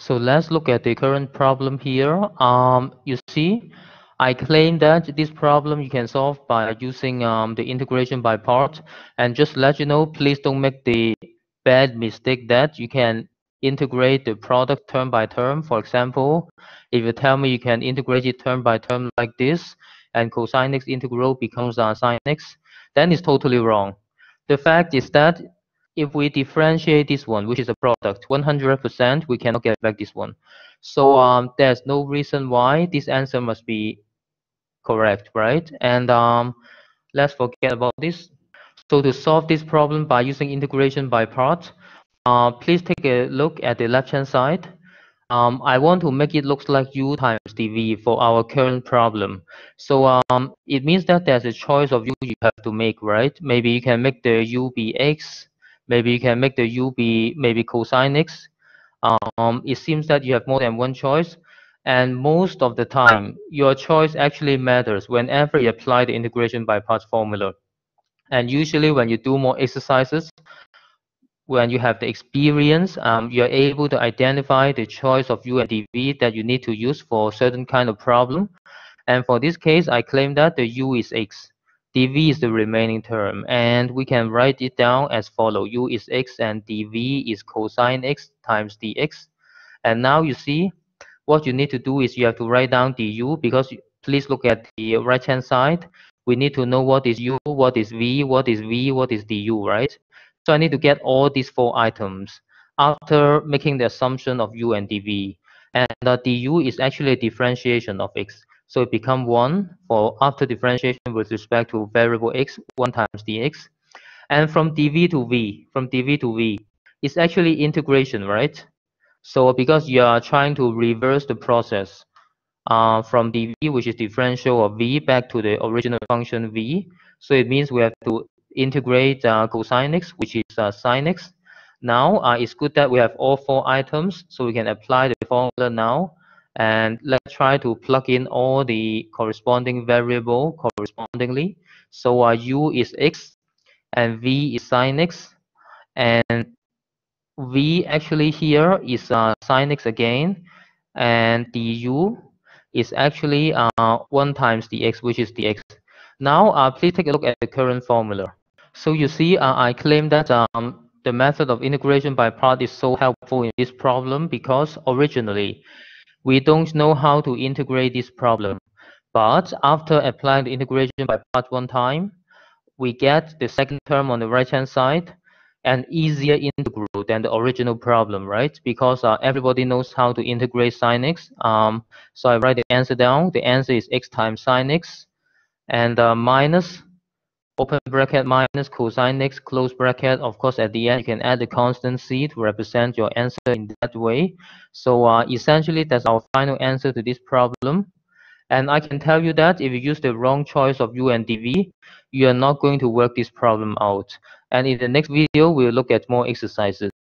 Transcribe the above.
So let's look at the current problem here. Um, you see, I claim that this problem you can solve by using um, the integration by part. And just let you know, please don't make the bad mistake that you can integrate the product term by term. For example, if you tell me you can integrate it term by term like this, and cosine x integral becomes uh, sine x, then it's totally wrong. The fact is that if we differentiate this one, which is a product, 100%, we cannot get back this one. So um, there's no reason why this answer must be correct, right? And um, let's forget about this. So to solve this problem by using integration by parts, uh, please take a look at the left-hand side. Um, I want to make it look like u times dv for our current problem. So um, it means that there's a choice of u you have to make, right? Maybe you can make the u be x, maybe you can make the u be maybe cosine x. Um, it seems that you have more than one choice. And most of the time, your choice actually matters whenever you apply the integration by parts formula. And usually when you do more exercises, when you have the experience, um, you're able to identify the choice of u and dv that you need to use for certain kind of problem. And for this case, I claim that the u is x dv is the remaining term and we can write it down as follow. U is x and dv is cosine x times dx and now you see what you need to do is you have to write down du because please look at the right hand side. We need to know what is u what is v what is v what is du right? So i need to get all these four items after making the assumption of u and dv and the du is actually a differentiation of x so it becomes 1 for after differentiation with respect to variable x, 1 times dx. And from dv to v, from dv to v, it's actually integration, right? So because you are trying to reverse the process uh, from dv, which is differential of v, back to the original function v. So it means we have to integrate uh, cosine x, which is uh, sine x. Now, uh, it's good that we have all four items, so we can apply the formula now and let's try to plug in all the corresponding variable correspondingly. So uh, u is x and v is sine x and v actually here is uh, sine x again and du is actually uh, 1 times dx which is dx. Now uh, please take a look at the current formula. So you see uh, I claim that um, the method of integration by part is so helpful in this problem because originally we don't know how to integrate this problem. But after applying the integration by part one time, we get the second term on the right-hand side an easier integral than the original problem, right? Because uh, everybody knows how to integrate sine x. Um, so I write the answer down. The answer is x times sine x and uh, minus open bracket minus cosine x close bracket. Of course at the end you can add the constant c to represent your answer in that way. So uh, essentially that's our final answer to this problem. And I can tell you that if you use the wrong choice of u and dv you are not going to work this problem out. And in the next video we'll look at more exercises